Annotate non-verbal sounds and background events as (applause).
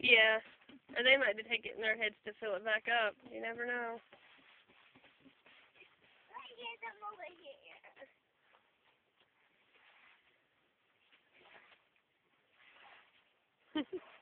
Yeah, and. Yeah. Or they might take it in their heads to fill it back up. You never know. Get (laughs) here.